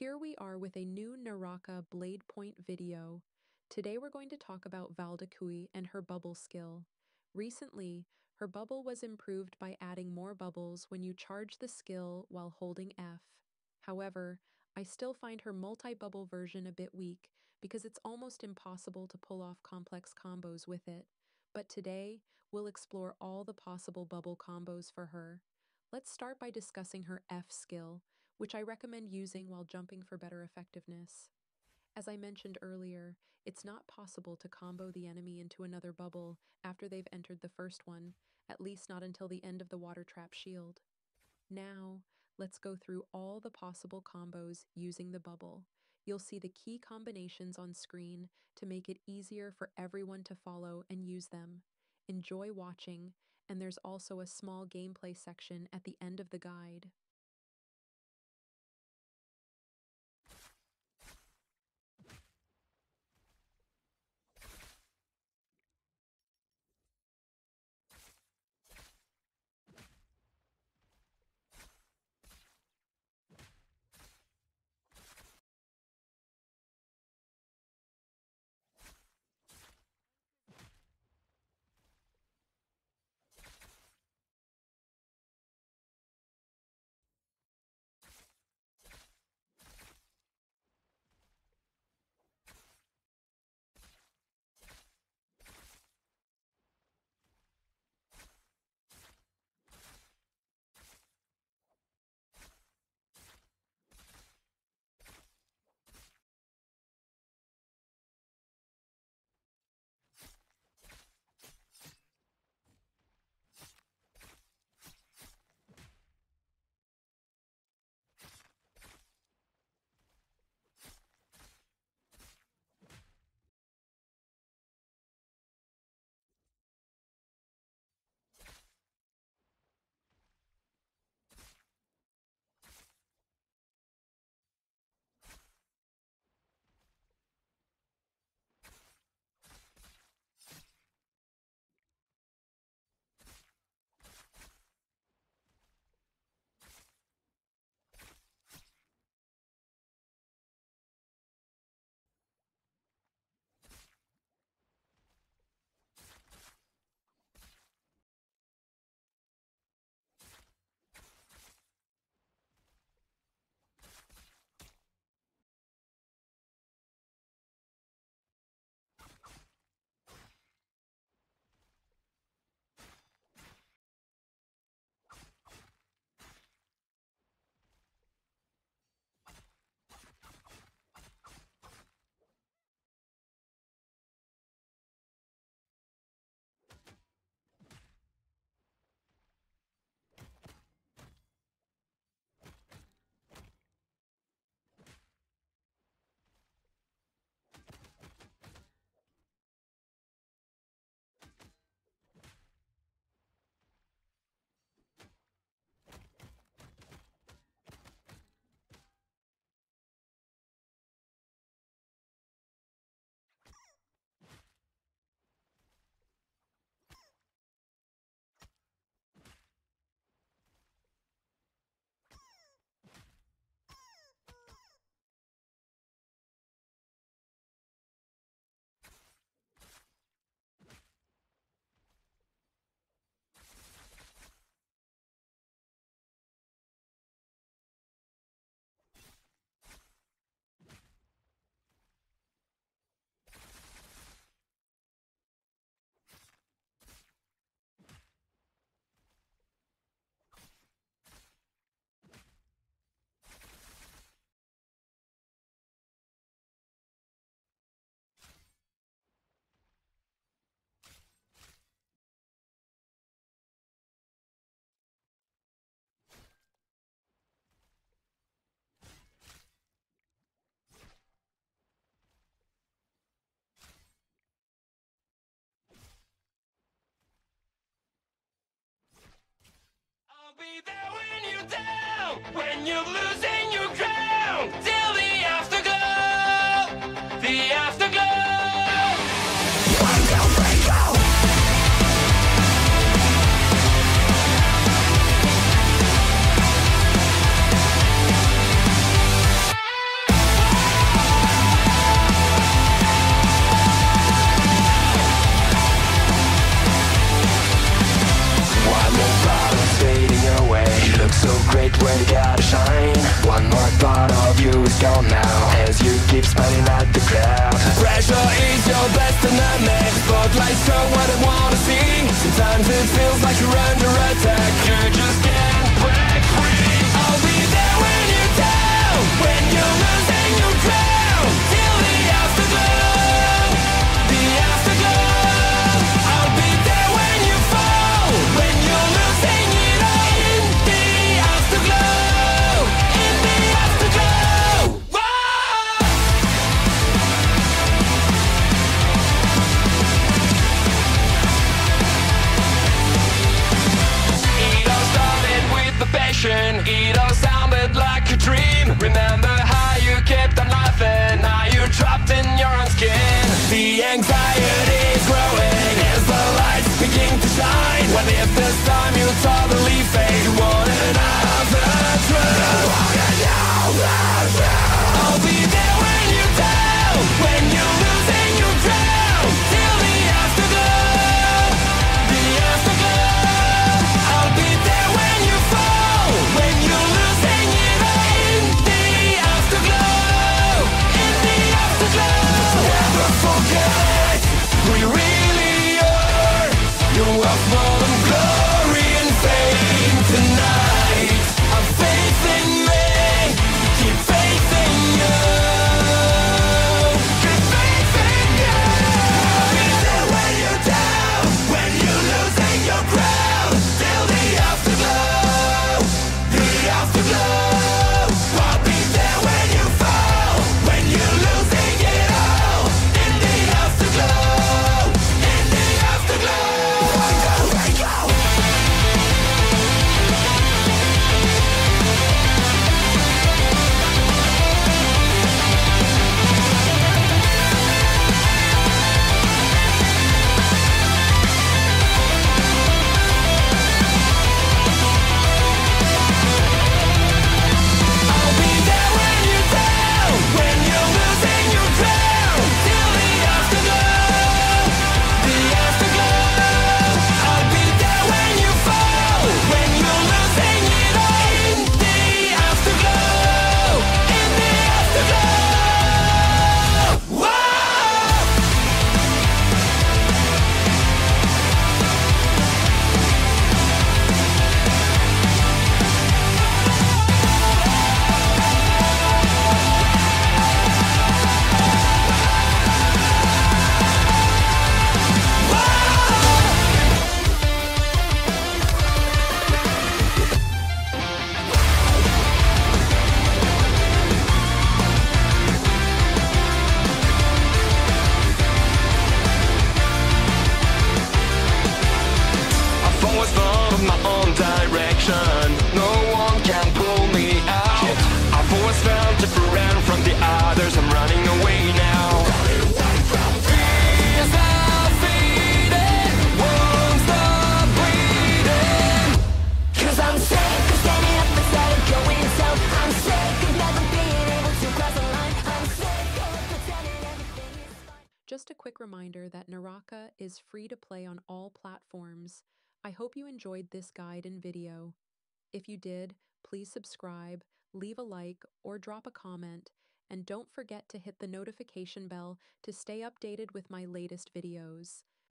Here we are with a new Naraka Bladepoint video. Today we're going to talk about Valda Cui and her bubble skill. Recently, her bubble was improved by adding more bubbles when you charge the skill while holding F. However, I still find her multi-bubble version a bit weak because it's almost impossible to pull off complex combos with it. But today, we'll explore all the possible bubble combos for her. Let's start by discussing her F skill, which I recommend using while jumping for better effectiveness. As I mentioned earlier, it's not possible to combo the enemy into another bubble after they've entered the first one, at least not until the end of the water trap shield. Now, let's go through all the possible combos using the bubble. You'll see the key combinations on screen to make it easier for everyone to follow and use them. Enjoy watching, and there's also a small gameplay section at the end of the guide. and you lose it. part of you is gone now As you keep smiling at the crowd Pressure is your best enemy. Spotlights show what I wanna see. Sometimes it feels like you're running as time, you will leaf fade away. Just a quick reminder that Naraka is free to play on all platforms. I hope you enjoyed this guide and video. If you did, please subscribe, leave a like, or drop a comment, and don't forget to hit the notification bell to stay updated with my latest videos.